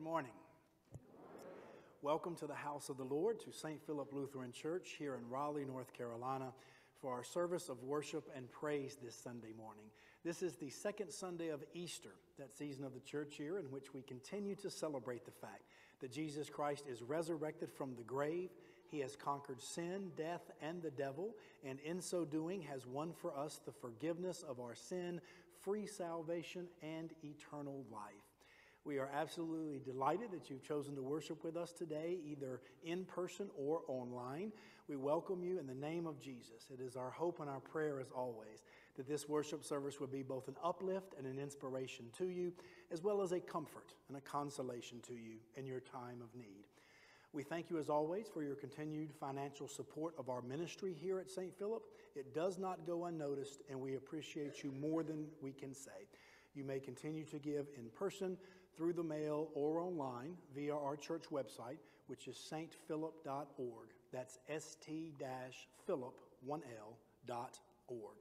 Good morning. Welcome to the house of the Lord, to St. Philip Lutheran Church here in Raleigh, North Carolina, for our service of worship and praise this Sunday morning. This is the second Sunday of Easter, that season of the church year in which we continue to celebrate the fact that Jesus Christ is resurrected from the grave. He has conquered sin, death, and the devil, and in so doing has won for us the forgiveness of our sin, free salvation, and eternal life. We are absolutely delighted that you've chosen to worship with us today, either in person or online. We welcome you in the name of Jesus. It is our hope and our prayer, as always, that this worship service would be both an uplift and an inspiration to you, as well as a comfort and a consolation to you in your time of need. We thank you, as always, for your continued financial support of our ministry here at St. Philip. It does not go unnoticed, and we appreciate you more than we can say. You may continue to give in person through the mail or online via our church website, which is stphilip.org. That's st-philip1l.org.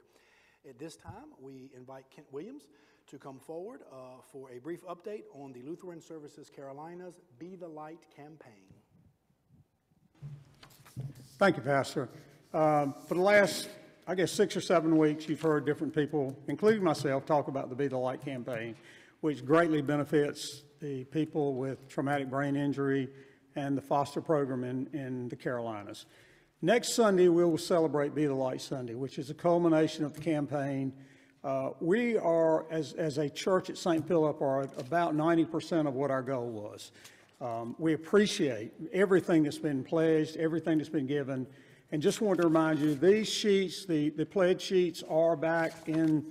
At this time, we invite Kent Williams to come forward uh, for a brief update on the Lutheran Services Carolinas Be the Light campaign. Thank you, Pastor. Um, for the last, I guess, six or seven weeks, you've heard different people, including myself, talk about the Be the Light campaign which greatly benefits the people with traumatic brain injury and the foster program in, in the Carolinas. Next Sunday, we will celebrate Be the Light Sunday, which is a culmination of the campaign. Uh, we are, as, as a church at St. Philip, are about 90% of what our goal was. Um, we appreciate everything that's been pledged, everything that's been given, and just want to remind you, these sheets, the, the pledge sheets are back in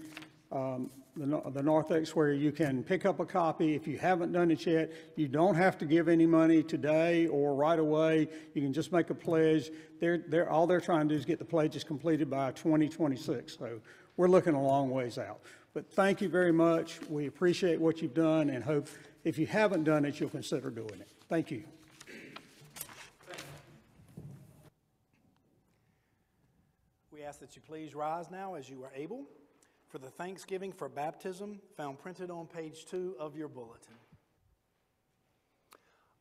um, the, the where you can pick up a copy. If you haven't done it yet, you don't have to give any money today or right away. You can just make a pledge. They're, they're, all they're trying to do is get the pledges completed by 2026. So we're looking a long ways out. But thank you very much. We appreciate what you've done and hope if you haven't done it, you'll consider doing it. Thank you. We ask that you please rise now as you are able for the thanksgiving for baptism found printed on page two of your bulletin.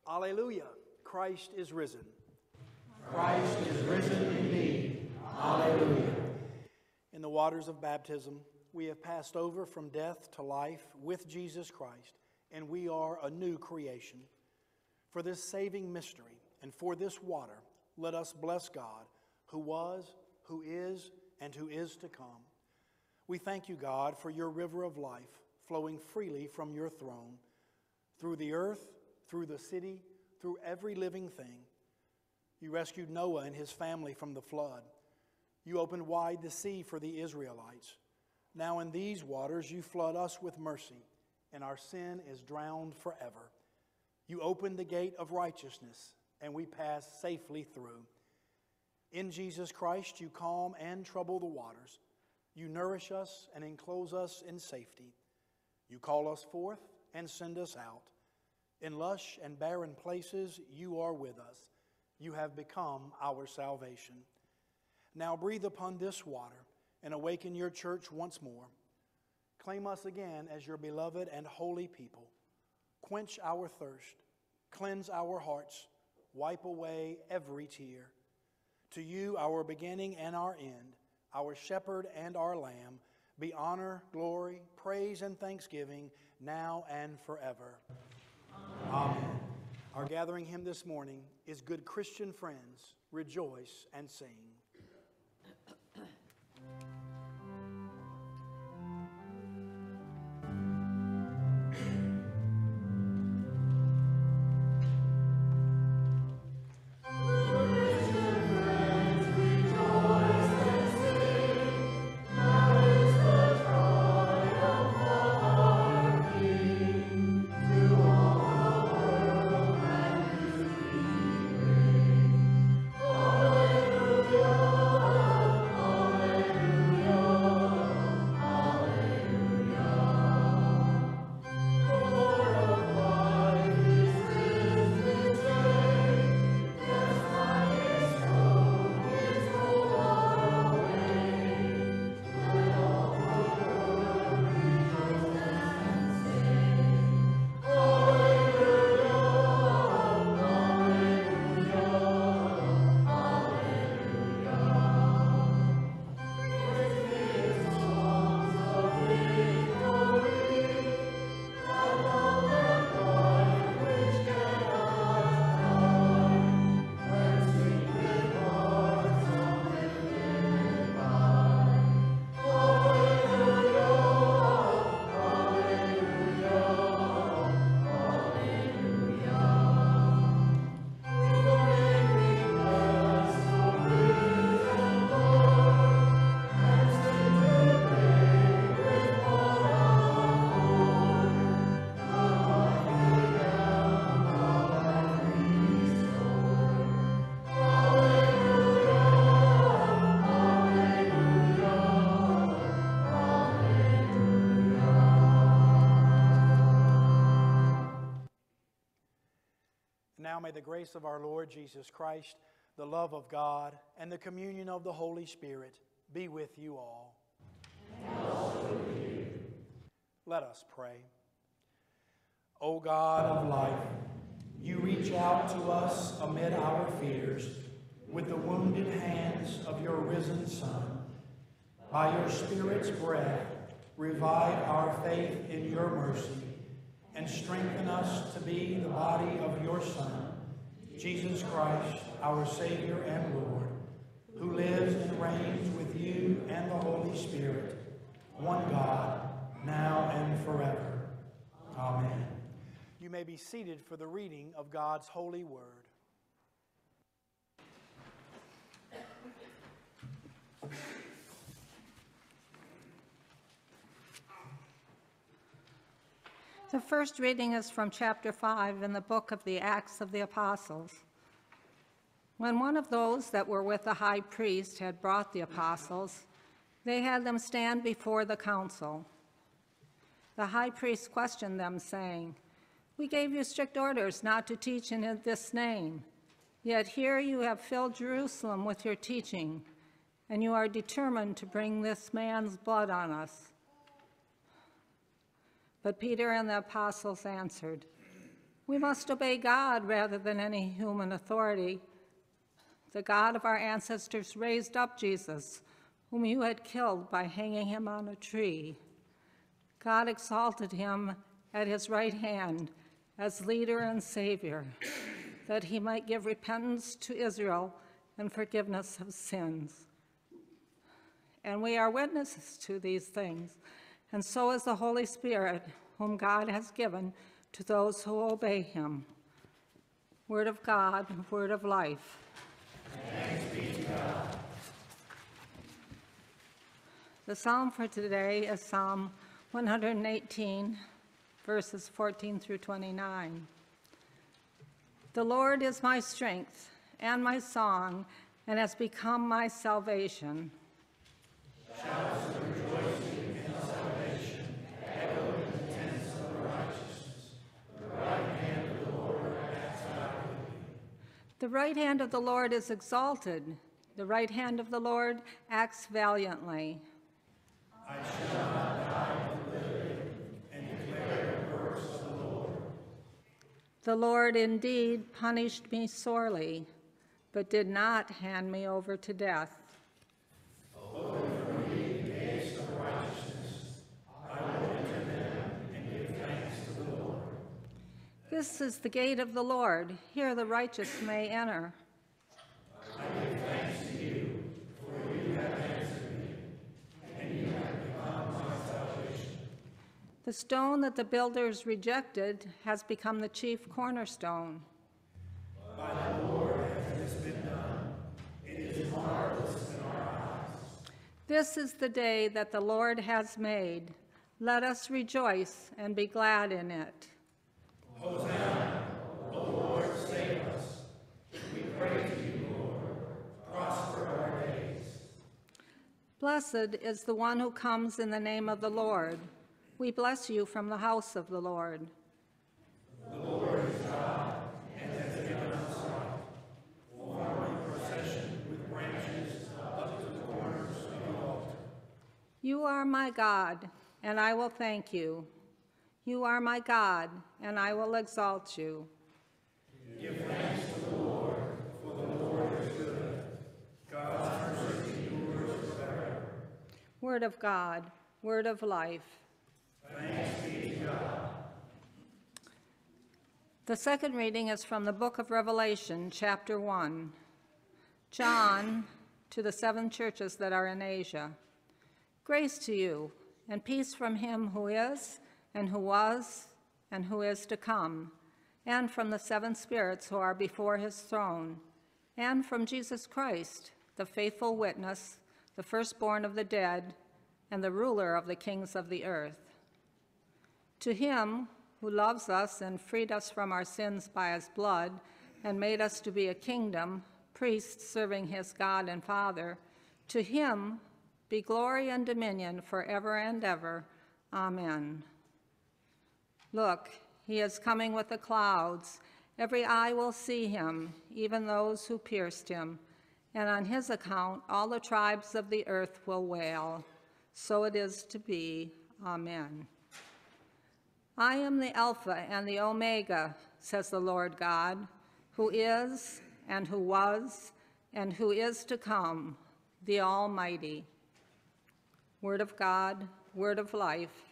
Alleluia, Christ is risen. Christ is risen indeed. Alleluia. In the waters of baptism, we have passed over from death to life with Jesus Christ, and we are a new creation. For this saving mystery and for this water, let us bless God, who was, who is, and who is to come. We thank you, God, for your river of life flowing freely from your throne through the earth, through the city, through every living thing. You rescued Noah and his family from the flood. You opened wide the sea for the Israelites. Now, in these waters, you flood us with mercy, and our sin is drowned forever. You open the gate of righteousness, and we pass safely through. In Jesus Christ, you calm and trouble the waters. You nourish us and enclose us in safety. You call us forth and send us out. In lush and barren places, you are with us. You have become our salvation. Now breathe upon this water and awaken your church once more. Claim us again as your beloved and holy people. Quench our thirst, cleanse our hearts, wipe away every tear. To you, our beginning and our end, our shepherd and our lamb, be honor, glory, praise, and thanksgiving now and forever. Amen. Amen. Our gathering hymn this morning is Good Christian Friends, Rejoice and Sing. Grace of our Lord Jesus Christ, the love of God, and the communion of the Holy Spirit be with you all. Let us pray. O God of life, you reach out to us amid our fears with the wounded hands of your risen Son. By your Spirit's breath, revive our faith in your mercy and strengthen us to be the body of your Son, Jesus Christ, our Savior and Lord, who lives and reigns with you and the Holy Spirit, one God, now and forever. Amen. You may be seated for the reading of God's holy word. The first reading is from chapter 5 in the book of the Acts of the Apostles. When one of those that were with the high priest had brought the apostles, they had them stand before the council. The high priest questioned them, saying, We gave you strict orders not to teach in this name, yet here you have filled Jerusalem with your teaching, and you are determined to bring this man's blood on us. But Peter and the apostles answered, We must obey God rather than any human authority. The God of our ancestors raised up Jesus, whom you had killed by hanging him on a tree. God exalted him at his right hand as leader and savior, that he might give repentance to Israel and forgiveness of sins. And we are witnesses to these things, and so is the Holy Spirit, whom God has given to those who obey him. Word of God, word of life. The psalm for today is Psalm 118, verses 14 through 29. The Lord is my strength and my song, and has become my salvation. The right hand of the Lord is exalted. The right hand of the Lord acts valiantly. I shall not die and declare the works of the Lord. The Lord indeed punished me sorely, but did not hand me over to death. This is the gate of the Lord. Here the righteous may enter. You, for you have thanks to me, and you have become my salvation. the stone that the builders rejected has become the chief cornerstone. This is the day that the Lord has made. Let us rejoice and be glad in it. Blessed is the one who comes in the name of the Lord. We bless you from the house of the Lord. The Lord is God and has given us life. Forming procession with branches up to the corners of the altar. You are my God, and I will thank you. You are my God, and I will exalt you. Give thanks to the Lord, for the Lord is good. God's mercy endures forever. Word of God, word of life. The second reading is from the book of Revelation, chapter 1. John, to the seven churches that are in Asia. Grace to you, and peace from him who is, and who was, and who is to come, and from the seven spirits who are before his throne, and from Jesus Christ, the faithful witness, the firstborn of the dead, and the ruler of the kings of the earth. To him who loves us and freed us from our sins by his blood, and made us to be a kingdom, priests serving his God and Father, to him be glory and dominion forever and ever. Amen. Look, he is coming with the clouds, Every eye will see him, even those who pierced him, and on his account all the tribes of the earth will wail. So it is to be. Amen. I am the Alpha and the Omega, says the Lord God, who is, and who was, and who is to come, the Almighty. Word of God, word of life.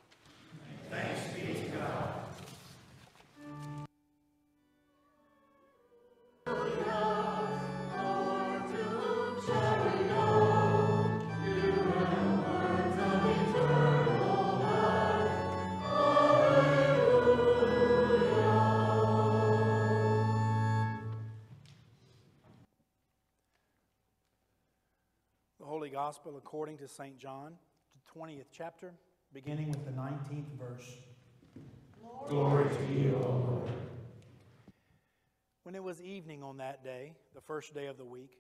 The Holy Gospel according to St. John, the 20th chapter, beginning with the 19th verse. Glory to you, O Lord. When it was evening on that day, the first day of the week,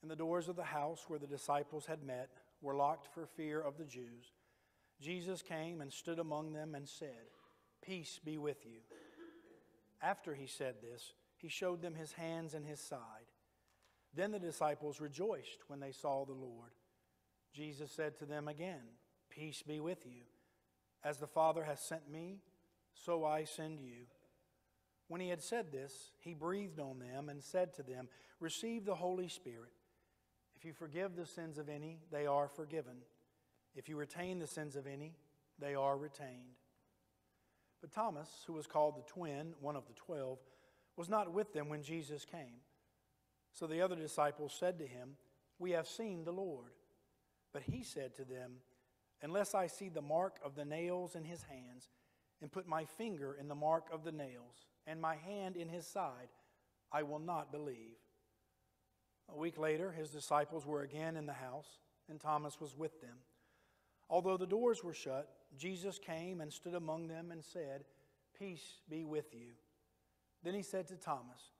and the doors of the house where the disciples had met were locked for fear of the Jews, Jesus came and stood among them and said, Peace be with you. After he said this, he showed them his hands and his side. Then the disciples rejoiced when they saw the Lord. Jesus said to them again, Peace be with you. As the Father has sent me, so I send you. When he had said this, he breathed on them and said to them, Receive the Holy Spirit. If you forgive the sins of any, they are forgiven. If you retain the sins of any, they are retained. But Thomas, who was called the twin, one of the twelve, was not with them when Jesus came. So the other disciples said to him, We have seen the Lord. But he said to them, Unless I see the mark of the nails in his hands, and put my finger in the mark of the nails, and my hand in his side, I will not believe. A week later, his disciples were again in the house, and Thomas was with them. Although the doors were shut, Jesus came and stood among them and said, Peace be with you. Then he said to Thomas,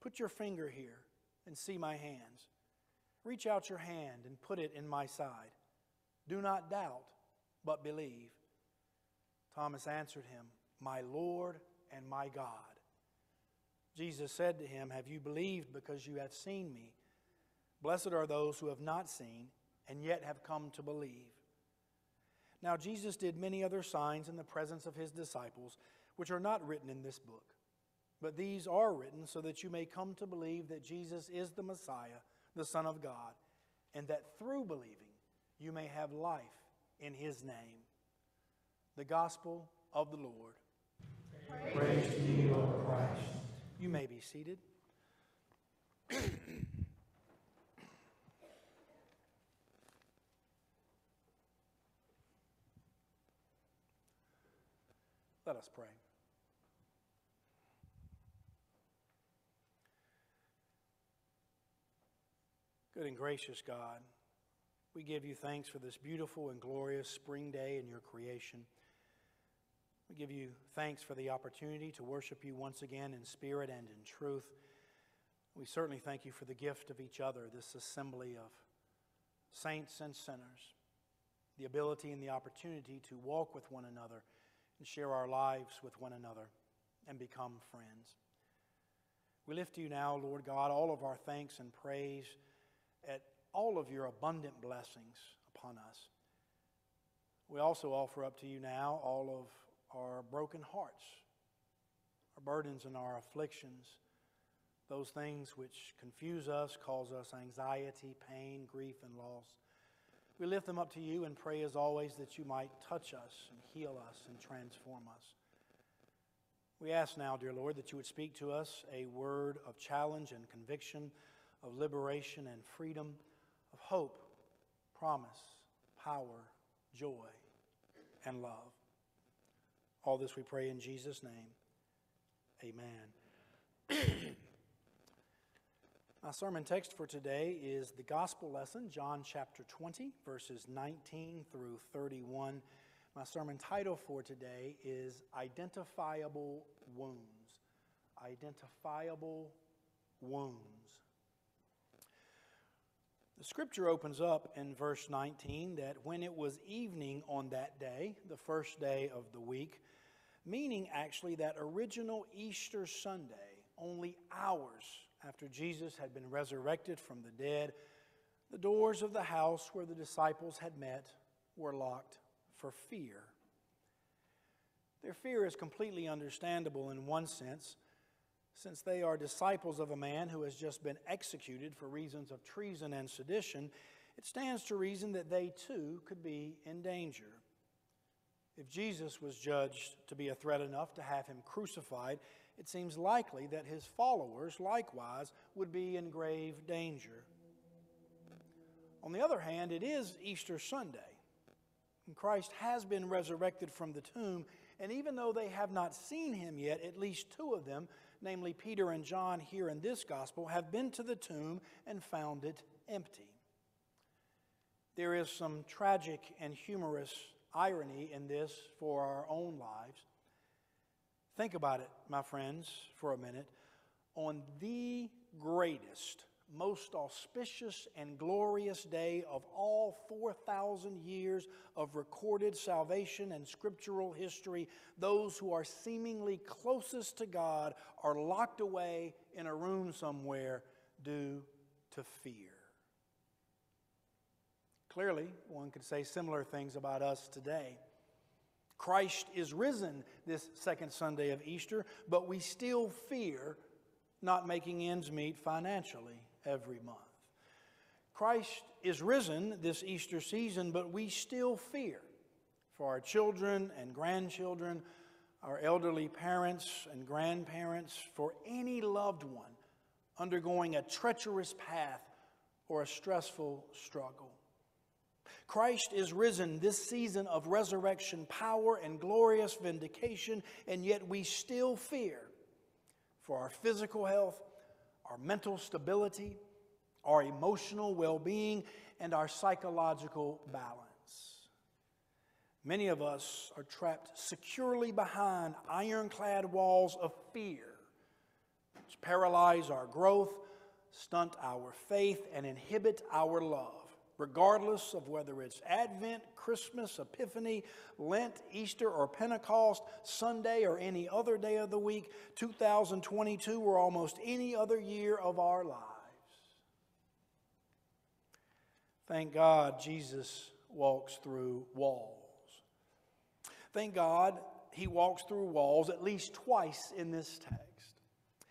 Put your finger here and see my hands. Reach out your hand and put it in my side. Do not doubt, but believe. Thomas answered him, My Lord and my God. Jesus said to him, Have you believed because you have seen me? Blessed are those who have not seen and yet have come to believe. Now, Jesus did many other signs in the presence of his disciples, which are not written in this book. But these are written so that you may come to believe that Jesus is the Messiah, the Son of God, and that through believing you may have life in his name. The Gospel of the Lord. Praise to you, O Christ. You may be seated. Let us pray. Good and gracious God, we give you thanks for this beautiful and glorious spring day in your creation. We give you thanks for the opportunity to worship you once again in spirit and in truth. We certainly thank you for the gift of each other, this assembly of saints and sinners, the ability and the opportunity to walk with one another and share our lives with one another and become friends. We lift to you now, Lord God, all of our thanks and praise at all of your abundant blessings upon us. We also offer up to you now all of our broken hearts, our burdens and our afflictions, those things which confuse us, cause us anxiety, pain, grief, and loss. We lift them up to you and pray as always that you might touch us and heal us and transform us. We ask now, dear Lord, that you would speak to us a word of challenge and conviction, of liberation and freedom, of hope, promise, power, joy, and love. All this we pray in Jesus' name. Amen. My sermon text for today is the gospel lesson, John chapter 20, verses 19 through 31. My sermon title for today is Identifiable Wounds. Identifiable Wounds. The scripture opens up in verse 19 that when it was evening on that day, the first day of the week, meaning actually that original Easter Sunday only hours after Jesus had been resurrected from the dead, the doors of the house where the disciples had met were locked for fear. Their fear is completely understandable in one sense, since they are disciples of a man who has just been executed for reasons of treason and sedition. It stands to reason that they too could be in danger. If Jesus was judged to be a threat enough to have him crucified, it seems likely that his followers likewise would be in grave danger. On the other hand, it is Easter Sunday, and Christ has been resurrected from the tomb, and even though they have not seen him yet, at least two of them, namely Peter and John here in this gospel, have been to the tomb and found it empty. There is some tragic and humorous irony in this for our own lives. Think about it, my friends, for a minute. On the greatest, most auspicious, and glorious day of all 4,000 years of recorded salvation and scriptural history, those who are seemingly closest to God are locked away in a room somewhere due to fear. Clearly, one could say similar things about us today. Christ is risen this second Sunday of Easter, but we still fear not making ends meet financially every month. Christ is risen this Easter season, but we still fear for our children and grandchildren, our elderly parents and grandparents, for any loved one undergoing a treacherous path or a stressful struggle. Christ is risen this season of resurrection power and glorious vindication, and yet we still fear for our physical health, our mental stability, our emotional well being, and our psychological balance. Many of us are trapped securely behind ironclad walls of fear, which paralyze our growth, stunt our faith, and inhibit our love regardless of whether it's Advent, Christmas, Epiphany, Lent, Easter, or Pentecost, Sunday, or any other day of the week, 2022, or almost any other year of our lives. Thank God Jesus walks through walls. Thank God he walks through walls at least twice in this text,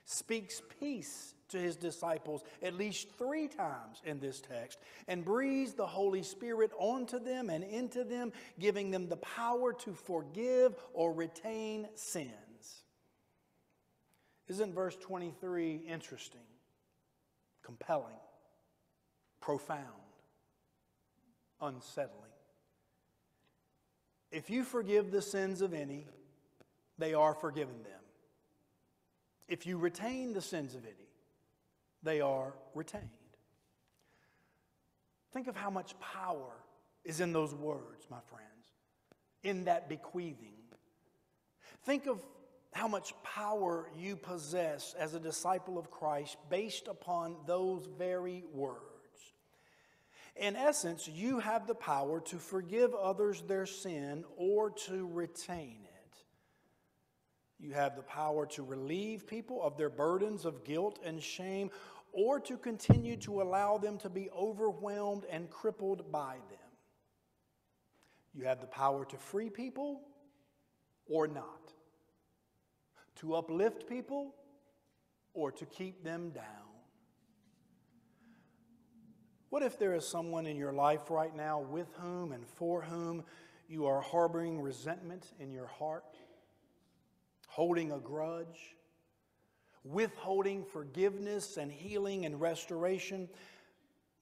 speaks peace to his disciples at least three times in this text and breathes the Holy Spirit onto them and into them, giving them the power to forgive or retain sins. Isn't verse 23 interesting, compelling, profound, unsettling? If you forgive the sins of any, they are forgiven them. If you retain the sins of any, they are retained. Think of how much power is in those words, my friends, in that bequeathing. Think of how much power you possess as a disciple of Christ based upon those very words. In essence, you have the power to forgive others their sin or to retain it. You have the power to relieve people of their burdens of guilt and shame or to continue to allow them to be overwhelmed and crippled by them. You have the power to free people or not, to uplift people or to keep them down. What if there is someone in your life right now with whom and for whom you are harboring resentment in your heart, holding a grudge? Withholding forgiveness and healing and restoration,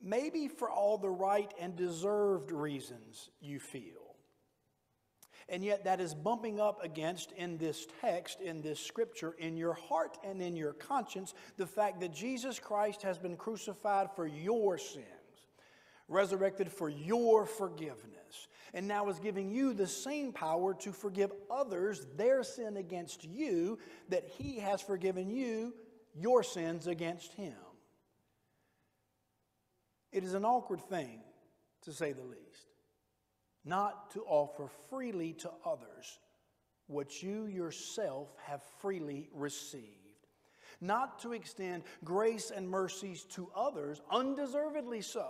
maybe for all the right and deserved reasons you feel. And yet, that is bumping up against in this text, in this scripture, in your heart and in your conscience, the fact that Jesus Christ has been crucified for your sins, resurrected for your forgiveness, and now is giving you the same power to forgive others their sin against you that He has forgiven you your sins against Him. It is an awkward thing, to say the least, not to offer freely to others what you yourself have freely received. not to extend grace and mercies to others, undeservedly so,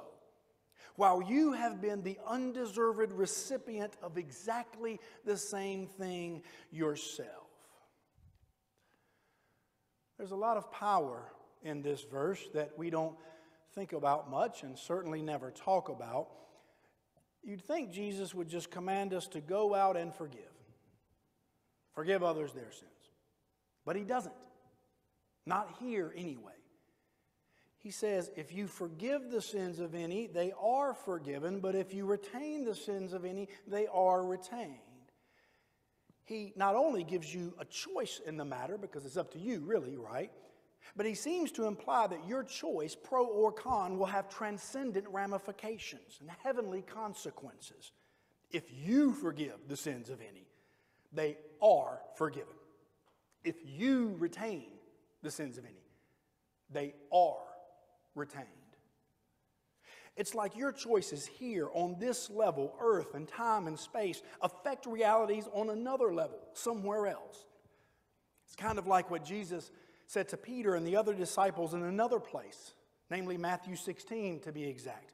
while you have been the undeserved recipient of exactly the same thing yourself. There's a lot of power in this verse that we don't think about much and certainly never talk about. You'd think Jesus would just command us to go out and forgive, forgive others their sins. But he doesn't. Not here, anyway. He says, if you forgive the sins of any, they are forgiven, but if you retain the sins of any, they are retained. He not only gives you a choice in the matter, because it's up to you, really, right? But he seems to imply that your choice, pro or con, will have transcendent ramifications and heavenly consequences. If you forgive the sins of any, they are forgiven. If you retain the sins of any, they are retained. It's like your choices here on this level, earth and time and space, affect realities on another level, somewhere else. It's kind of like what Jesus said to Peter and the other disciples in another place, namely Matthew 16 to be exact.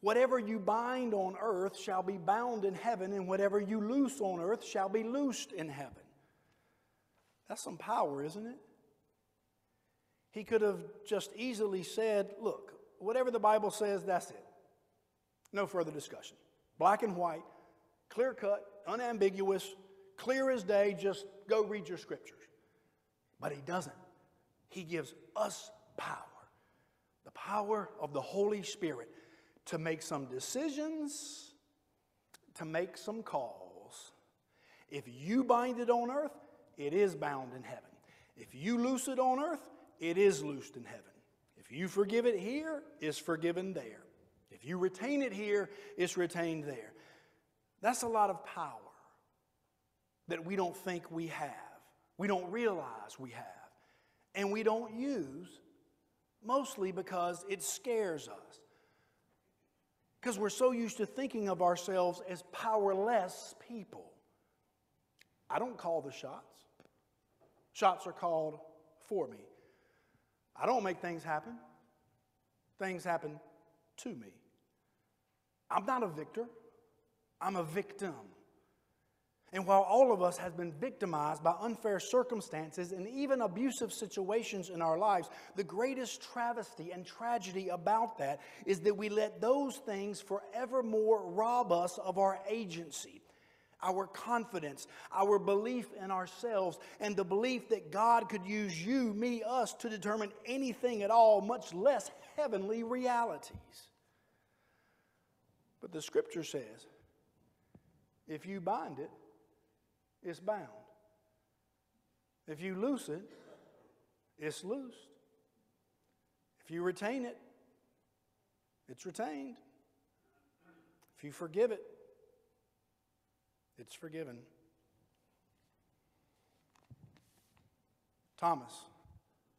Whatever you bind on earth shall be bound in heaven, and whatever you loose on earth shall be loosed in heaven. That's some power, isn't it? He could have just easily said, Look, whatever the Bible says, that's it. No further discussion. Black and white, clear cut, unambiguous, clear as day, just go read your scriptures. But he doesn't. He gives us power the power of the Holy Spirit to make some decisions, to make some calls. If you bind it on earth, it is bound in heaven. If you loose it on earth, it is loosed in heaven. If you forgive it here, it's forgiven there. If you retain it here, it's retained there. That's a lot of power that we don't think we have, we don't realize we have, and we don't use, mostly because it scares us. Because we're so used to thinking of ourselves as powerless people. I don't call the shots, shots are called for me. I don't make things happen, things happen to me. I'm not a victor, I'm a victim. And while all of us have been victimized by unfair circumstances and even abusive situations in our lives, the greatest travesty and tragedy about that is that we let those things forevermore rob us of our agency our confidence, our belief in ourselves, and the belief that God could use you, me, us to determine anything at all, much less heavenly realities. But the scripture says if you bind it, it's bound. If you loose it, it's loosed. If you retain it, it's retained. If you forgive it, it's forgiven. Thomas,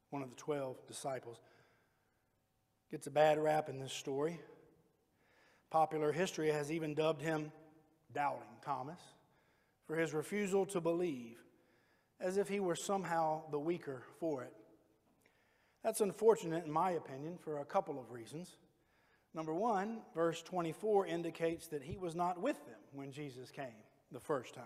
one of the 12 disciples, gets a bad rap in this story. Popular history has even dubbed him Doubting Thomas for his refusal to believe, as if he were somehow the weaker for it. That's unfortunate, in my opinion, for a couple of reasons. Number one, verse 24 indicates that he was not with them when Jesus came the first time.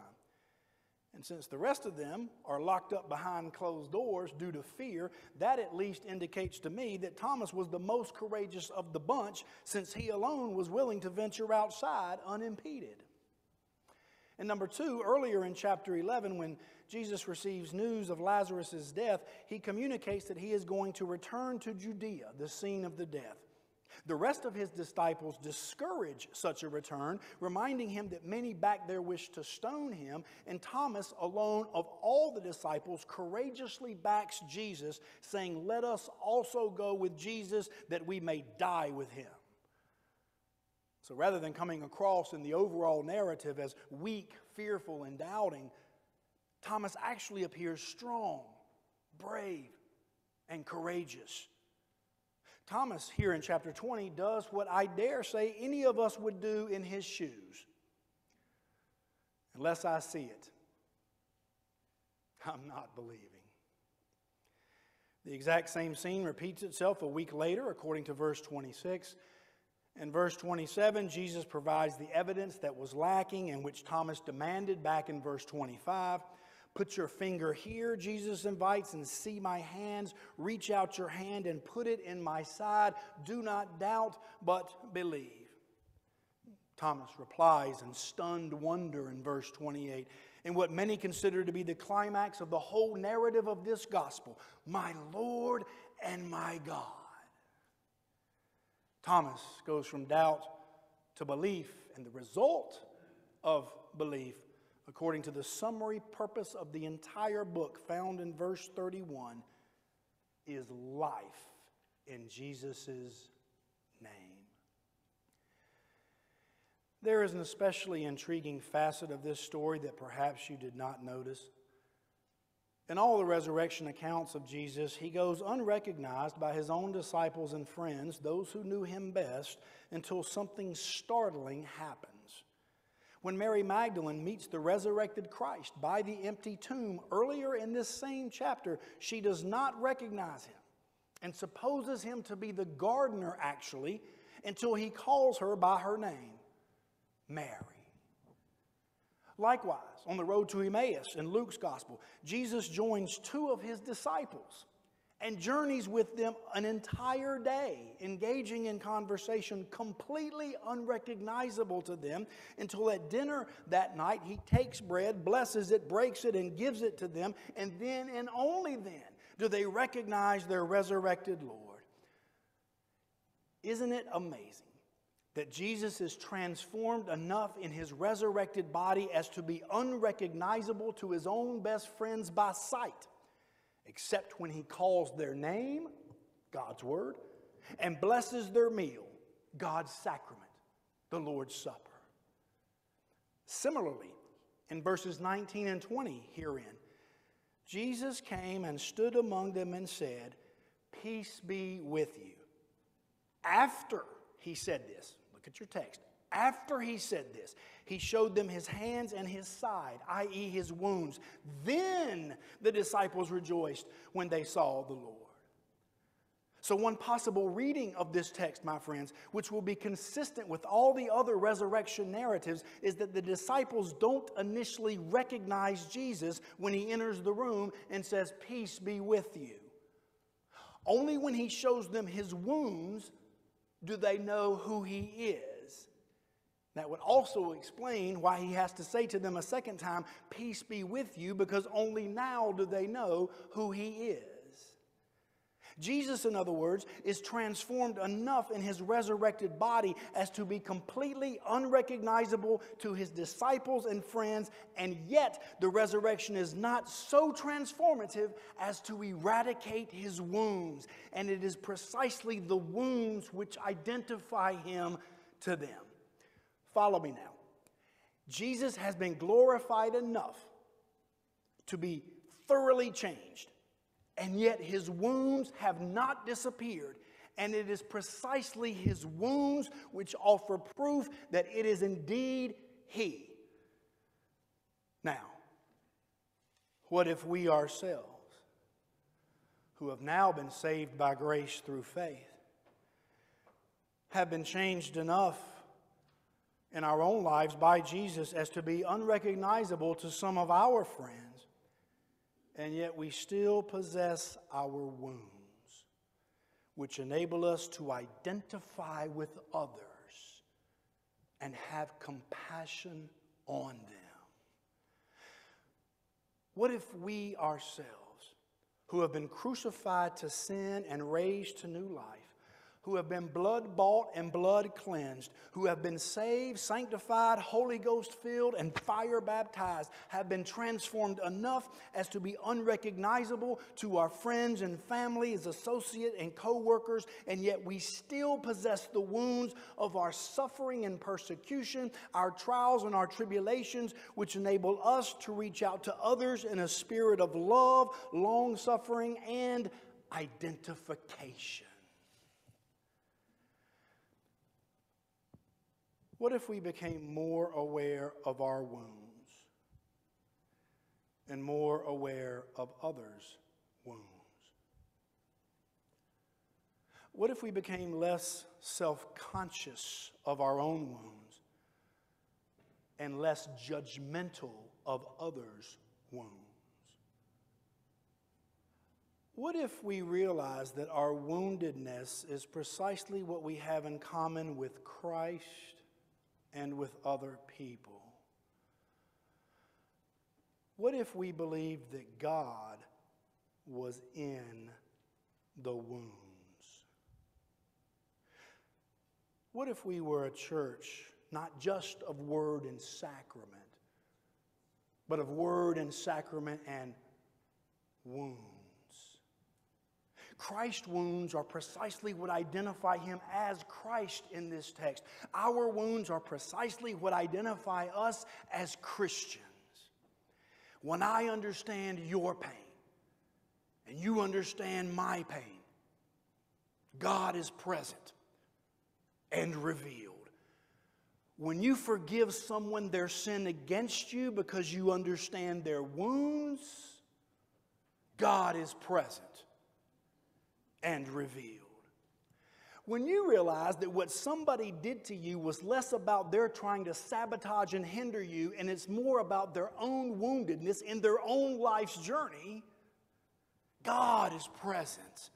And since the rest of them are locked up behind closed doors due to fear, that at least indicates to me that Thomas was the most courageous of the bunch since he alone was willing to venture outside unimpeded. And number two, earlier in chapter 11, when Jesus receives news of Lazarus' death, he communicates that he is going to return to Judea, the scene of the death. The rest of his disciples discourage such a return, reminding him that many back there wish to stone him, and Thomas, alone of all the disciples, courageously backs Jesus, saying, Let us also go with Jesus that we may die with him. So rather than coming across in the overall narrative as weak, fearful, and doubting, Thomas actually appears strong, brave, and courageous. Thomas, here in chapter 20, does what I dare say any of us would do in his shoes. Unless I see it, I'm not believing. The exact same scene repeats itself a week later, according to verse 26. In verse 27, Jesus provides the evidence that was lacking and which Thomas demanded back in verse 25. Put your finger here, Jesus invites, and see my hands. Reach out your hand and put it in my side. Do not doubt, but believe. Thomas replies in stunned wonder in verse 28, in what many consider to be the climax of the whole narrative of this gospel My Lord and my God. Thomas goes from doubt to belief, and the result of belief, according to the summary purpose of the entire book found in verse 31, is life in Jesus' name. There is an especially intriguing facet of this story that perhaps you did not notice. In all the resurrection accounts of Jesus, he goes unrecognized by his own disciples and friends, those who knew him best, until something startling happens. When Mary Magdalene meets the resurrected Christ by the empty tomb earlier in this same chapter, she does not recognize him and supposes him to be the gardener, actually, until he calls her by her name, Mary. Likewise, on the road to Emmaus in Luke's gospel, Jesus joins two of his disciples and journeys with them an entire day, engaging in conversation completely unrecognizable to them until at dinner that night he takes bread, blesses it, breaks it, and gives it to them, and then and only then do they recognize their resurrected Lord. Isn't it amazing? that Jesus is transformed enough in his resurrected body as to be unrecognizable to his own best friends by sight, except when he calls their name, God's word, and blesses their meal, God's sacrament, the Lord's Supper. Similarly, in verses 19 and 20 herein, Jesus came and stood among them and said, Peace be with you. After he said this, Look at your text. After he said this, he showed them his hands and his side, i.e., his wounds. Then the disciples rejoiced when they saw the Lord. So, one possible reading of this text, my friends, which will be consistent with all the other resurrection narratives, is that the disciples don't initially recognize Jesus when he enters the room and says, Peace be with you. Only when he shows them his wounds do they know who he is. That would also explain why he has to say to them a second time, Peace be with you, because only now do they know who he is. Jesus, in other words, is transformed enough in his resurrected body as to be completely unrecognizable to his disciples and friends, and yet the resurrection is not so transformative as to eradicate his wounds. And it is precisely the wounds which identify him to them. Follow me now. Jesus has been glorified enough to be thoroughly changed and yet his wounds have not disappeared. And it is precisely his wounds which offer proof that it is indeed he. Now, what if we ourselves, who have now been saved by grace through faith, have been changed enough in our own lives by Jesus as to be unrecognizable to some of our friends? and yet we still possess our wounds, which enable us to identify with others and have compassion on them. What if we ourselves, who have been crucified to sin and raised to new life, who have been blood bought and blood cleansed, who have been saved, sanctified, Holy Ghost filled, and fire baptized, have been transformed enough as to be unrecognizable to our friends and family, as associates and co workers, and yet we still possess the wounds of our suffering and persecution, our trials and our tribulations, which enable us to reach out to others in a spirit of love, long suffering, and identification. What if we became more aware of our wounds and more aware of others' wounds? What if we became less self conscious of our own wounds and less judgmental of others' wounds? What if we realize that our woundedness is precisely what we have in common with Christ and with other people? What if we believed that God was in the wounds? What if we were a church not just of word and sacrament, but of word and sacrament and wounds? Christ's wounds are precisely what identify him as Christ in this text. Our wounds are precisely what identify us as Christians. When I understand your pain and you understand my pain, God is present and revealed. When you forgive someone their sin against you because you understand their wounds, God is present and revealed. When you realize that what somebody did to you was less about their trying to sabotage and hinder you, and it's more about their own woundedness in their own life's journey, God is present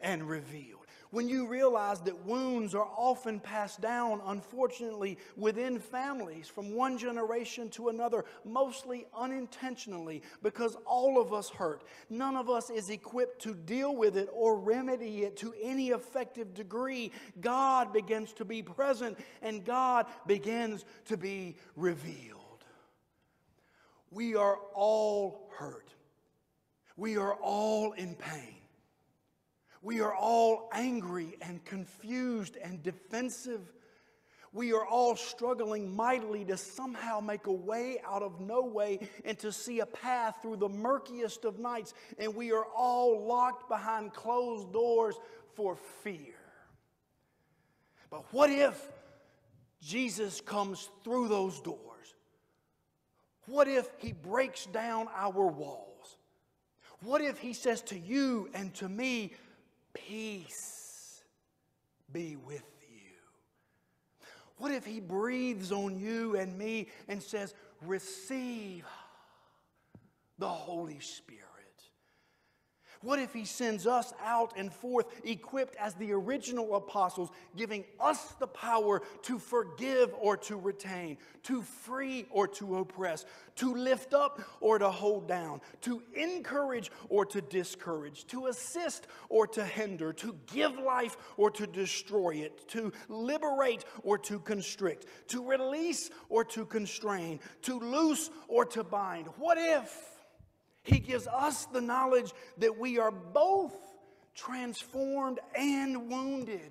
and revealed when you realize that wounds are often passed down, unfortunately, within families from one generation to another, mostly unintentionally, because all of us hurt. None of us is equipped to deal with it or remedy it to any effective degree. God begins to be present and God begins to be revealed. We are all hurt. We are all in pain. We are all angry and confused and defensive. We are all struggling mightily to somehow make a way out of no way and to see a path through the murkiest of nights. And we are all locked behind closed doors for fear. But what if Jesus comes through those doors? What if he breaks down our walls? What if he says to you and to me, Peace be with you. What if He breathes on you and me and says, Receive the Holy Spirit? What if he sends us out and forth equipped as the original apostles, giving us the power to forgive or to retain, to free or to oppress, to lift up or to hold down, to encourage or to discourage, to assist or to hinder, to give life or to destroy it, to liberate or to constrict, to release or to constrain, to loose or to bind? What if? He gives us the knowledge that we are both transformed and wounded.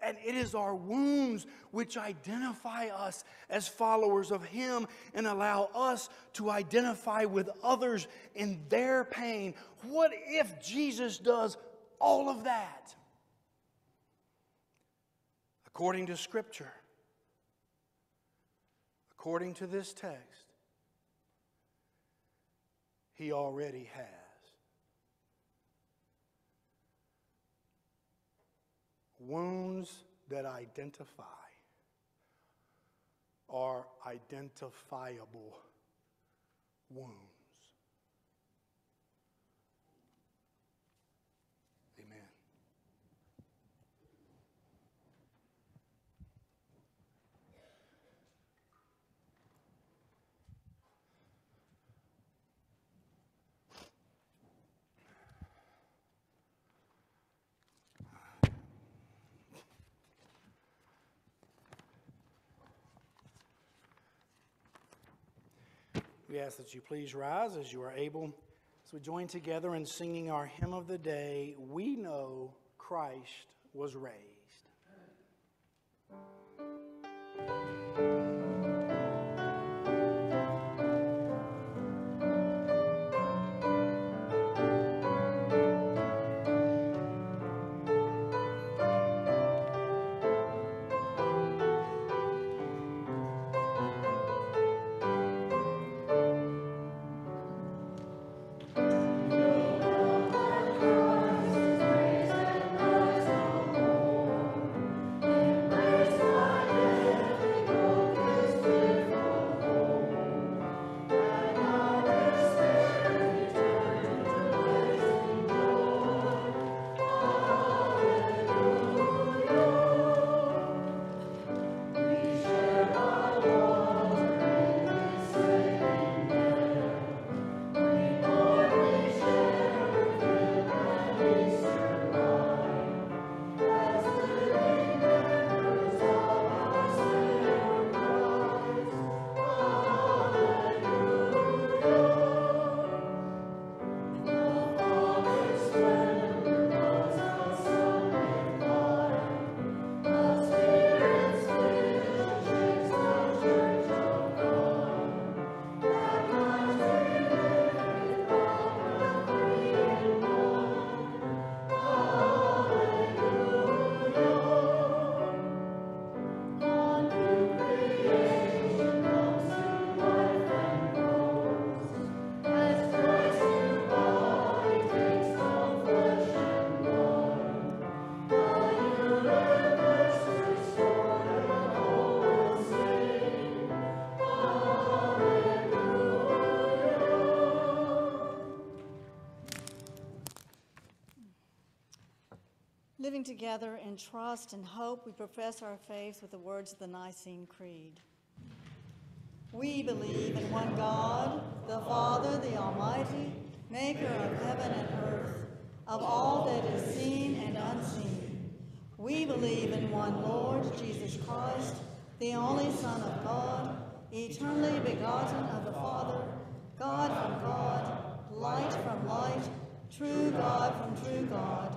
And it is our wounds which identify us as followers of Him and allow us to identify with others in their pain. What if Jesus does all of that? According to Scripture, according to this text, he already has. Wounds that identify are identifiable wounds. We ask that you please rise as you are able. As we join together in singing our hymn of the day, We Know Christ Was Raised. Together in trust and hope, we profess our faith with the words of the Nicene Creed. We believe in one God, the Father, the Almighty, maker of heaven and earth, of all that is seen and unseen. We believe in one Lord, Jesus Christ, the only Son of God, eternally begotten of the Father, God from God, light from light, true God from true God,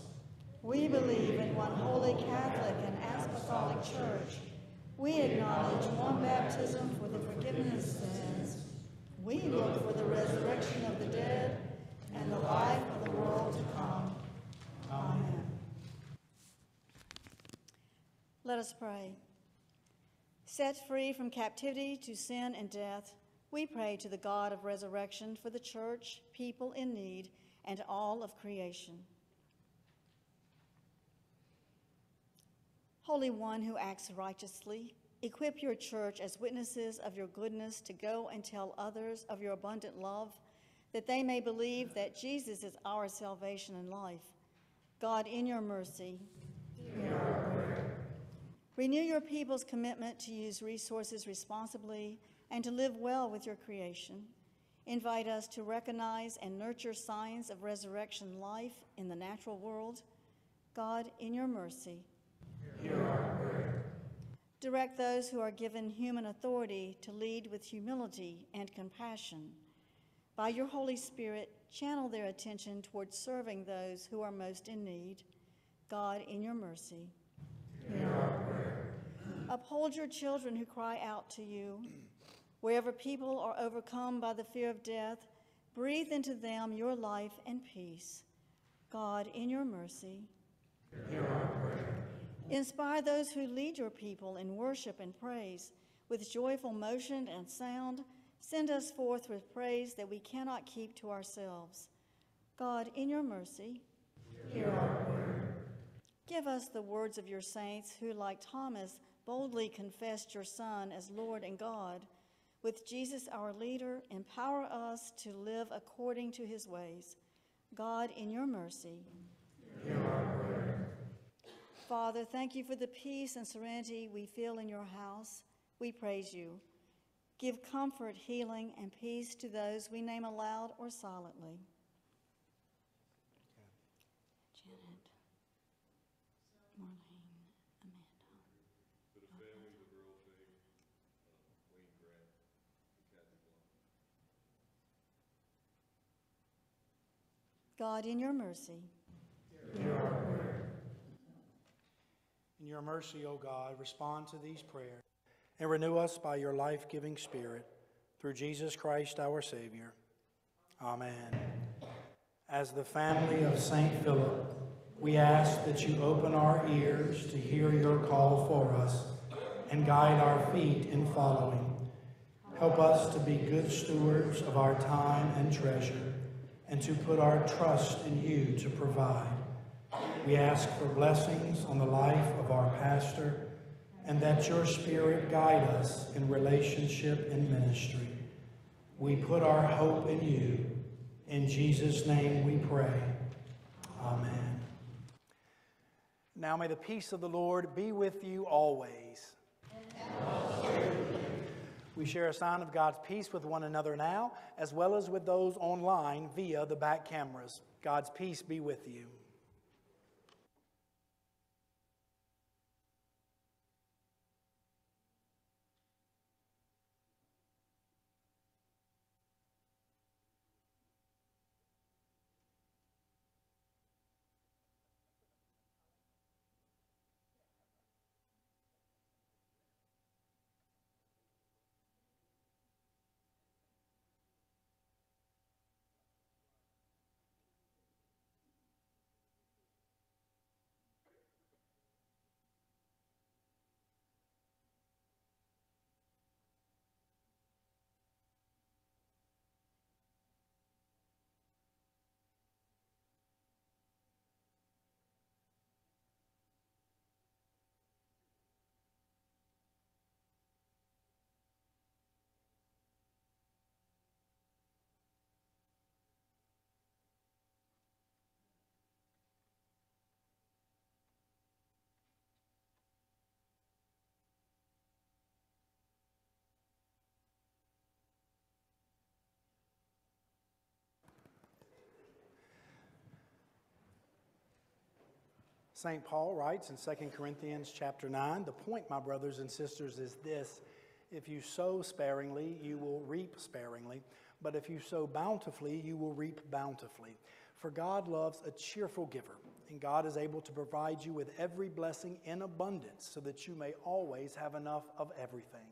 We believe in one holy Catholic and apostolic church. We acknowledge one baptism for the forgiveness of sins. We look for the resurrection of the dead and the life of the world to come. Amen. Let us pray. Set free from captivity to sin and death, we pray to the God of resurrection for the church, people in need, and all of creation. Holy One who acts righteously, equip your church as witnesses of your goodness to go and tell others of your abundant love, that they may believe that Jesus is our salvation and life. God, in your mercy, renew your people's commitment to use resources responsibly and to live well with your creation. Invite us to recognize and nurture signs of resurrection life in the natural world. God, in your mercy, Direct those who are given human authority to lead with humility and compassion. By your Holy Spirit, channel their attention towards serving those who are most in need. God, in your mercy. Uphold your children who cry out to you. Wherever people are overcome by the fear of death, breathe into them your life and peace. God, in your mercy. Inspire those who lead your people in worship and praise. With joyful motion and sound, send us forth with praise that we cannot keep to ourselves. God, in your mercy, hear our prayer. Give us the words of your saints who, like Thomas, boldly confessed your Son as Lord and God. With Jesus, our leader, empower us to live according to his ways. God, in your mercy. Father, thank you for the peace and serenity we feel in your house. We praise you. Give comfort, healing, and peace to those we name aloud or silently. Janet, Marlene, Amanda. God, in your mercy, In your mercy, O God, respond to these prayers and renew us by your life giving Spirit through Jesus Christ our Savior. Amen. As the family of St. Philip, we ask that you open our ears to hear your call for us and guide our feet in following. Help us to be good stewards of our time and treasure and to put our trust in you to provide. We ask for blessings on the life of our pastor and that your spirit guide us in relationship and ministry. We put our hope in you. In Jesus' name we pray. Amen. Now may the peace of the Lord be with you always. We share a sign of God's peace with one another now, as well as with those online via the back cameras. God's peace be with you. St. Paul writes in 2 Corinthians chapter 9, the point, my brothers and sisters, is this if you sow sparingly, you will reap sparingly, but if you sow bountifully, you will reap bountifully. For God loves a cheerful giver, and God is able to provide you with every blessing in abundance so that you may always have enough of everything,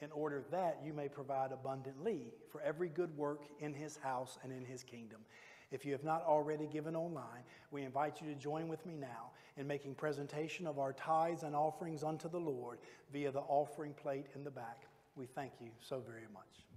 in order that you may provide abundantly for every good work in His house and in His kingdom. If you have not already given online, we invite you to join with me now in making presentation of our tithes and offerings unto the Lord via the offering plate in the back. We thank you so very much.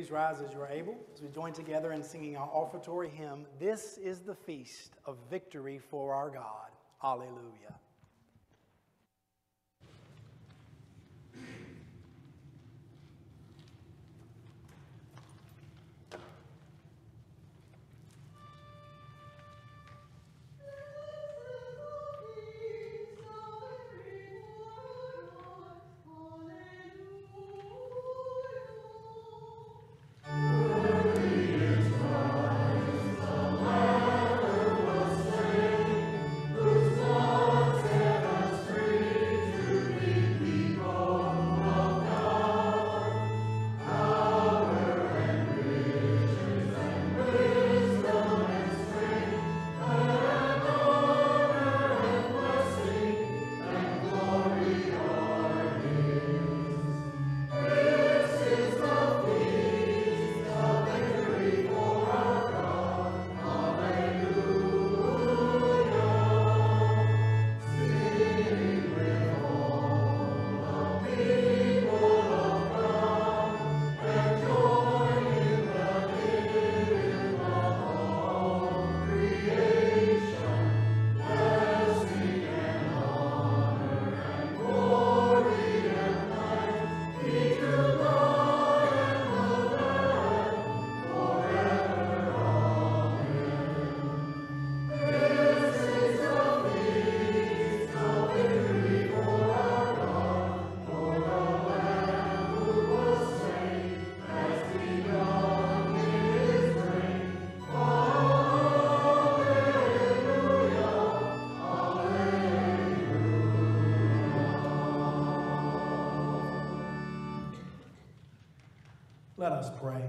Please rise as you are able as we join together in singing our offertory hymn, This is the Feast of Victory for Our God. Alleluia. Let us pray.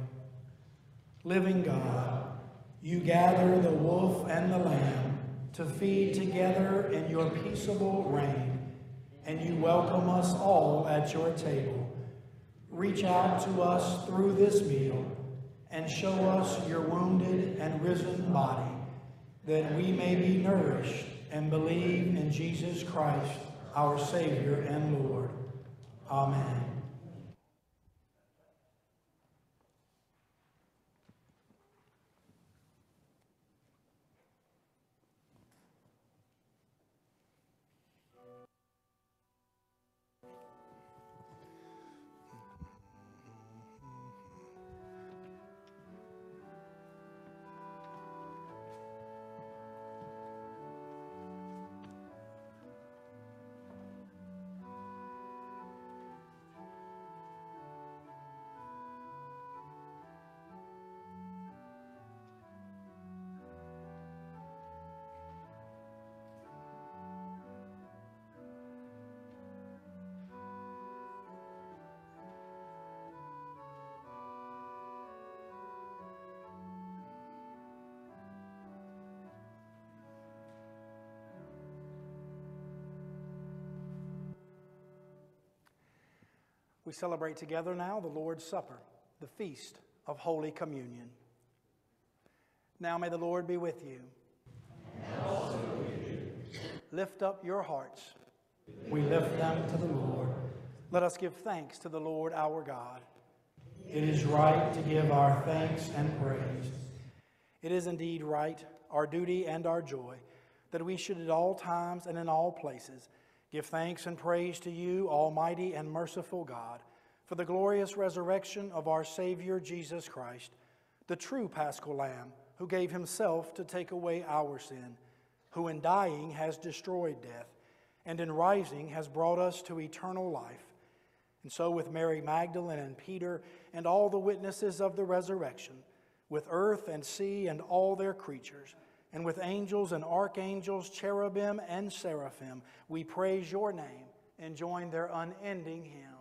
Living God, you gather the wolf and the lamb to feed together in your peaceable reign, and you welcome us all at your table. Reach out to us through this meal and show us your wounded and risen body, that we may be nourished and believe in Jesus Christ, our Savior and Lord. Amen. We celebrate together now the Lord's Supper, the feast of Holy Communion. Now may the Lord be with you. Lift up your hearts. We lift them to the Lord. Let us give thanks to the Lord our God. It is right to give our thanks and praise. It is indeed right, our duty and our joy, that we should at all times and in all places give thanks and praise to you, Almighty and merciful God, for the glorious resurrection of our Savior Jesus Christ, the true Paschal Lamb, who gave himself to take away our sin, who in dying has destroyed death, and in rising has brought us to eternal life. And so, with Mary Magdalene and Peter and all the witnesses of the resurrection, with earth and sea and all their creatures, and with angels and archangels, cherubim and seraphim, we praise your name and join their unending hymn.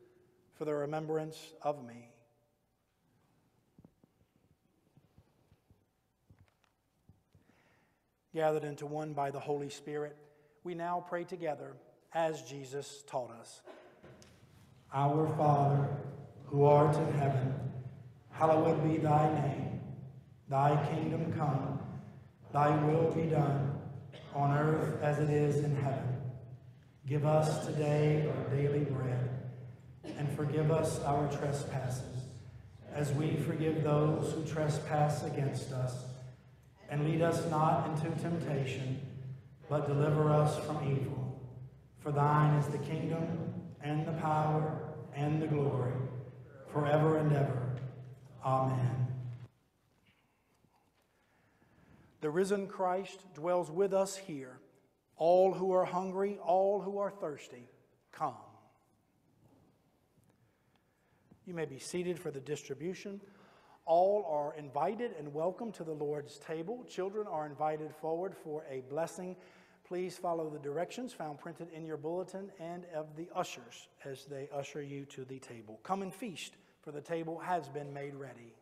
for the remembrance of me. Gathered into one by the Holy Spirit, we now pray together as Jesus taught us. Our Father, who art in heaven, hallowed be thy name. Thy kingdom come, thy will be done, on earth as it is in heaven. Give us today our daily bread and forgive us our trespasses, as we forgive those who trespass against us. And lead us not into temptation, but deliver us from evil. For thine is the kingdom, and the power, and the glory, forever and ever. Amen. The risen Christ dwells with us here. All who are hungry, all who are thirsty, come. You may be seated for the distribution. All are invited and welcome to the Lord's table. Children are invited forward for a blessing. Please follow the directions found printed in your bulletin and of the ushers as they usher you to the table. Come and feast, for the table has been made ready.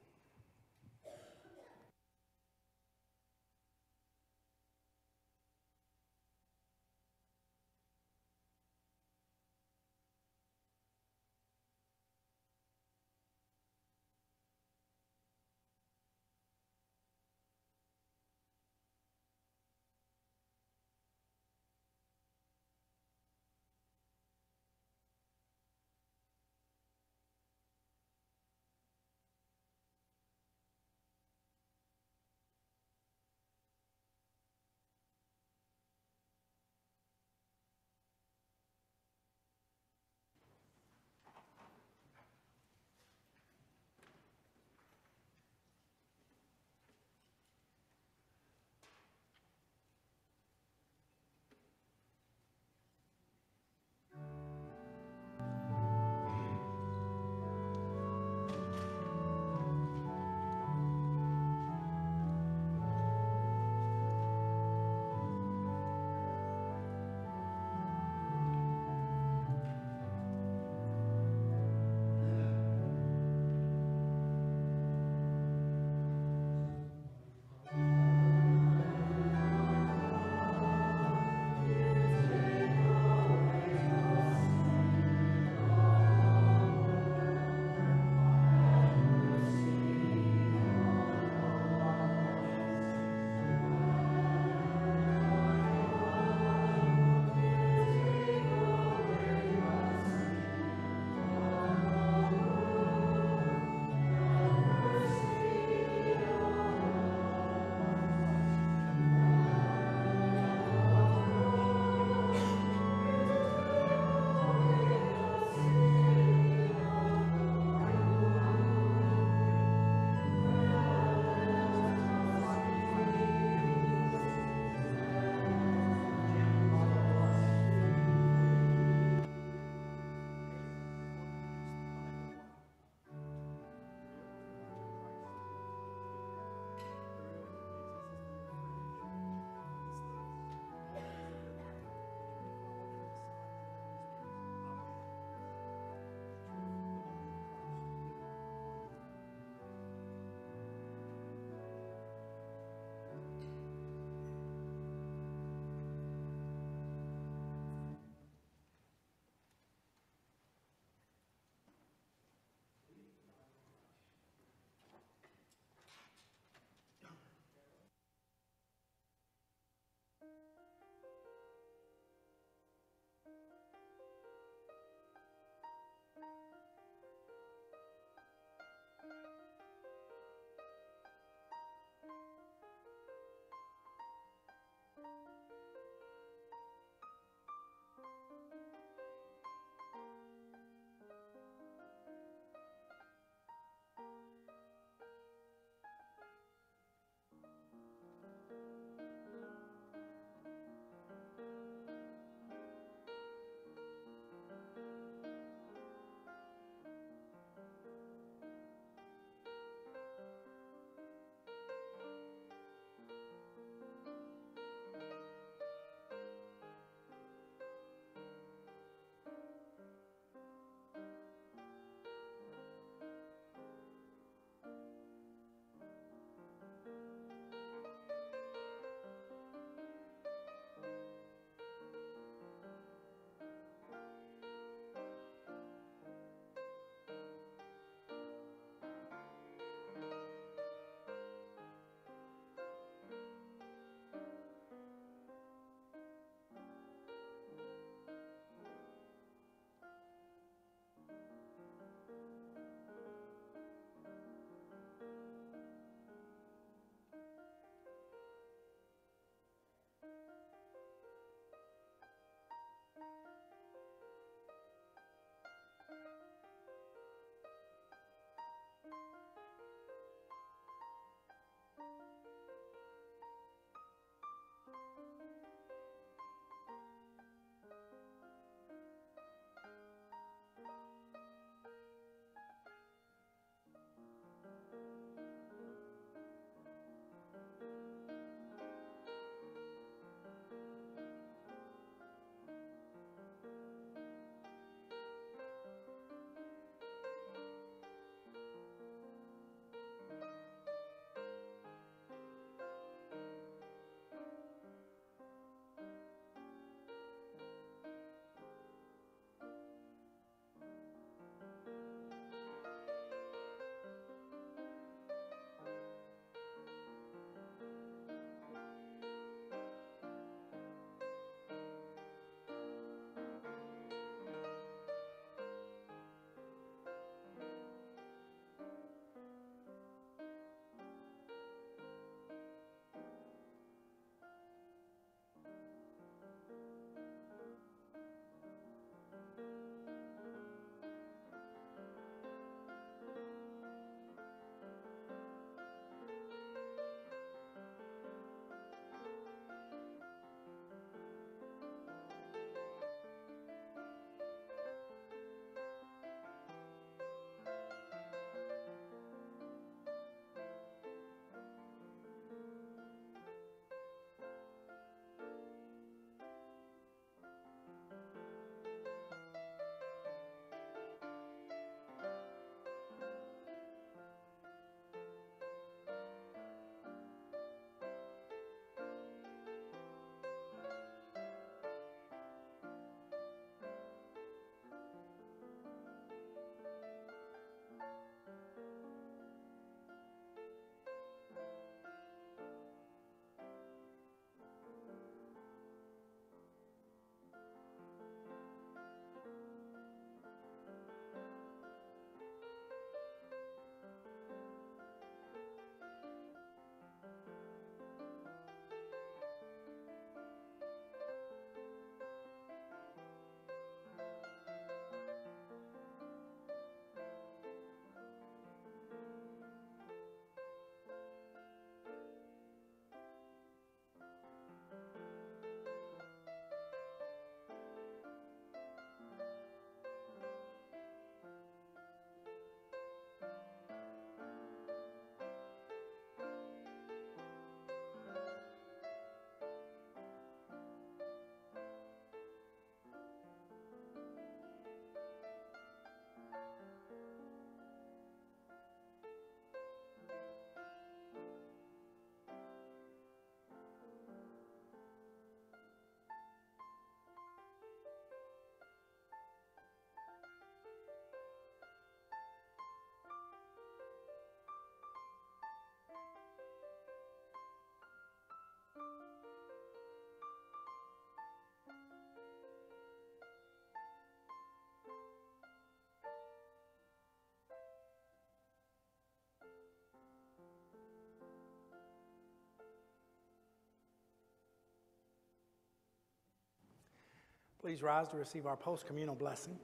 Please rise to receive our post communal blessing.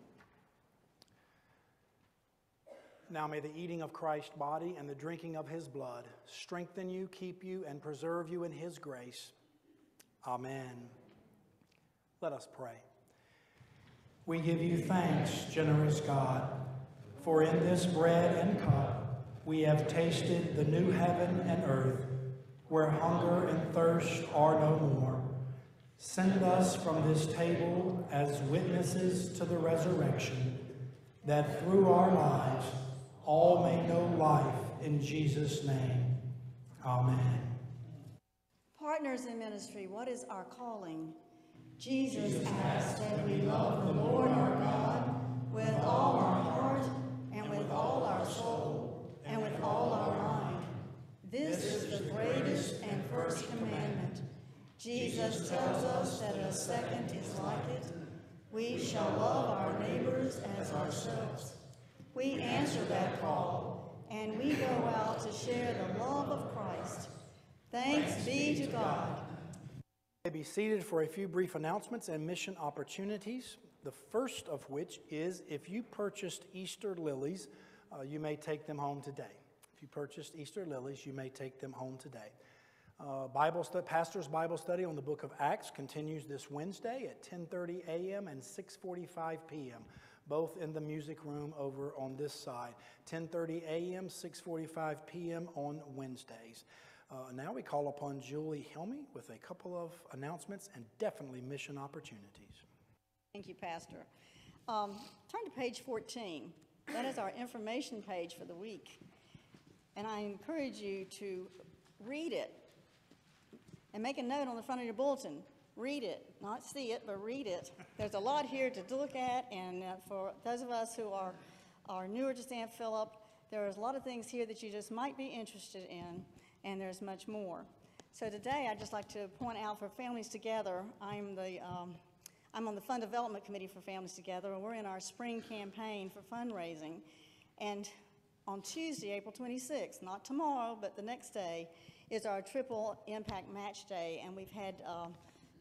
Now may the eating of Christ's body and the drinking of his blood strengthen you, keep you, and preserve you in his grace. Amen. Let us pray. We give you thanks, generous God, for in this bread and cup we have tasted the new heaven and earth, where hunger and thirst are no more. Send us from this table as witnesses to the resurrection, that through our lives all may know life in Jesus' name. Amen. Partners in ministry, what is our calling? Jesus asked that we love the Lord our God with all our heart and with all our soul and with all our mind. This is the greatest and first commandment. Jesus tells us that a second is like it. We shall love our neighbors as ourselves. We answer that call and we go out to share the love of Christ. Thanks be to God. may be seated for a few brief announcements and mission opportunities. The first of which is if you purchased Easter lilies, uh, you may take them home today. If you purchased Easter lilies, you may take them home today. Uh, Bible stu- pastor's Bible study on the book of Acts continues this Wednesday at 10:30 a.m. and 6:45 p.m. Both in the music room over on this side. 10:30 a.m., 6:45 p.m. on Wednesdays. Uh, now we call upon Julie Helmy with a couple of announcements and definitely mission opportunities. Thank you, Pastor. Um, turn to page 14. That is our information page for the week. And I encourage you to read it and make a note on the front of your bulletin. Read it, not see it, but read it. There's a lot here to look at, and uh, for those of us who are, are newer to St. Philip, there's a lot of things here that you just might be interested in, and there's much more. So today, I'd just like to point out for Families Together, I'm the um, I'm on the Fund Development Committee for Families Together, and we're in our spring campaign for fundraising. And on Tuesday, April 26th, not tomorrow, but the next day, is our triple impact match day, and we've had um,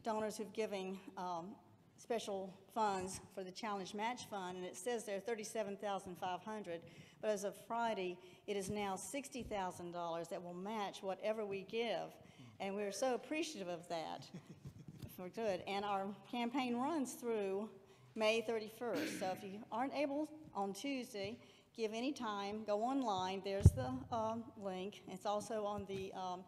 donors who've given um, special funds for the Challenge Match Fund, and it says there 37,500. But as of Friday, it is now $60,000 that will match whatever we give, and we're so appreciative of that for good. And our campaign runs through May 31st. So if you aren't able on Tuesday, give any time, go online. There's the um, link. It's also on the um,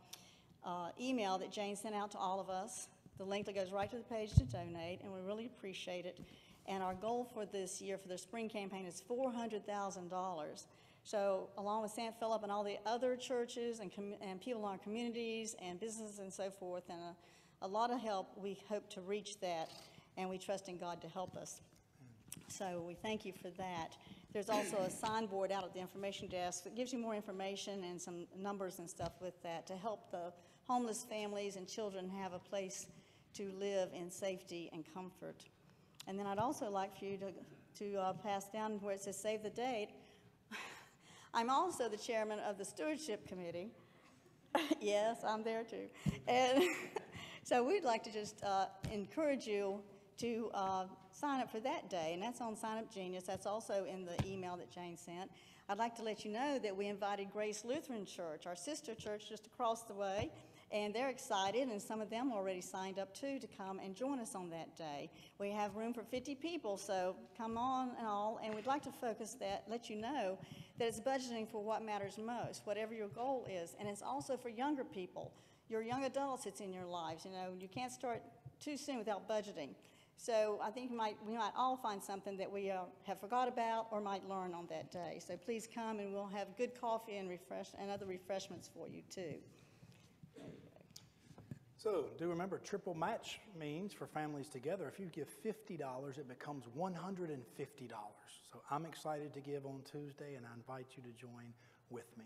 uh, email that Jane sent out to all of us. The link that goes right to the page to donate, and we really appreciate it. And our goal for this year, for the spring campaign, is $400,000. So along with St. Philip and all the other churches and, and people in our communities and businesses and so forth, and a, a lot of help, we hope to reach that, and we trust in God to help us. So we thank you for that. There's also a signboard out at the information desk that gives you more information and some numbers and stuff with that to help the homeless families and children have a place to live in safety and comfort. And then I'd also like for you to, to uh, pass down where it says save the date. I'm also the chairman of the stewardship committee. yes, I'm there too. And so we'd like to just uh, encourage you to uh, sign up for that day, and that's on Sign Up Genius. That's also in the email that Jane sent. I'd like to let you know that we invited Grace Lutheran Church, our sister church just across the way, and they're excited, and some of them already signed up too to come and join us on that day. We have room for 50 people, so come on and all, and we'd like to focus that, let you know that it's budgeting for what matters most, whatever your goal is, and it's also for younger people. Your young adults, it's in your lives. You know, you can't start too soon without budgeting. So I think we might, we might all find something that we uh, have forgot about or might learn on that day. So please come and we'll have good coffee and refresh and other refreshments for you too. So, do remember, triple match means for families together, if you give $50, it becomes $150. So, I'm excited to give on Tuesday, and I invite you to join with me.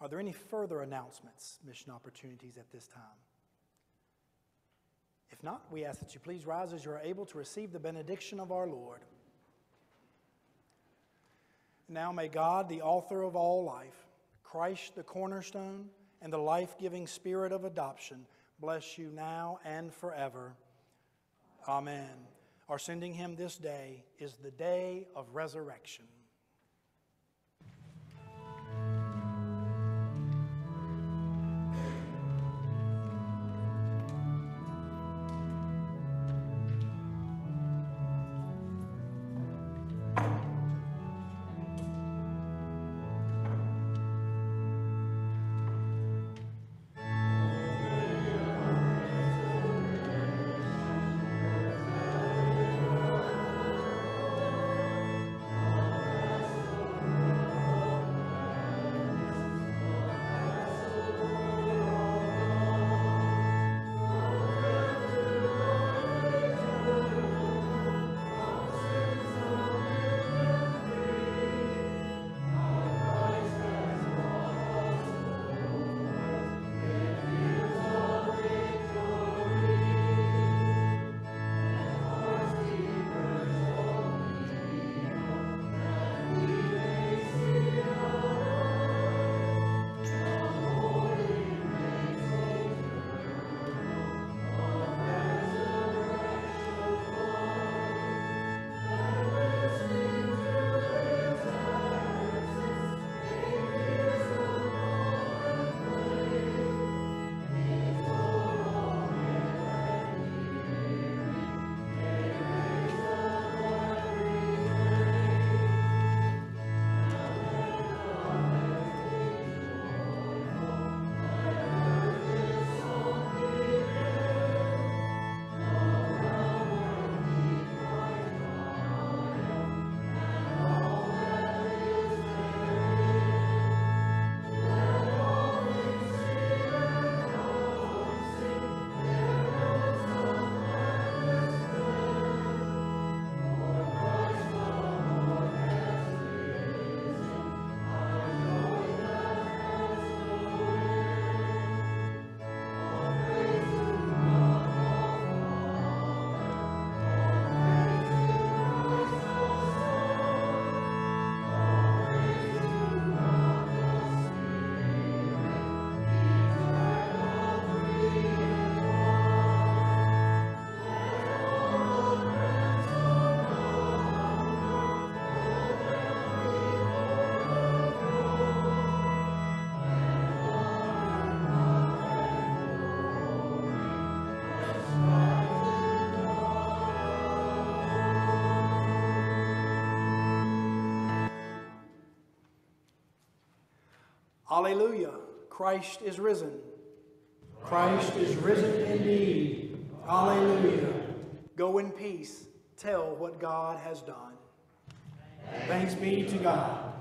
Are there any further announcements, mission opportunities at this time? If not, we ask that you please rise as you are able to receive the benediction of our Lord. Now may God, the author of all life, Christ the cornerstone, and the life giving spirit of adoption bless you now and forever. Amen. Our sending hymn this day is the day of resurrection. Alleluia. Christ is risen. Christ is risen indeed. Alleluia. Go in peace. Tell what God has done. Thanks be to God.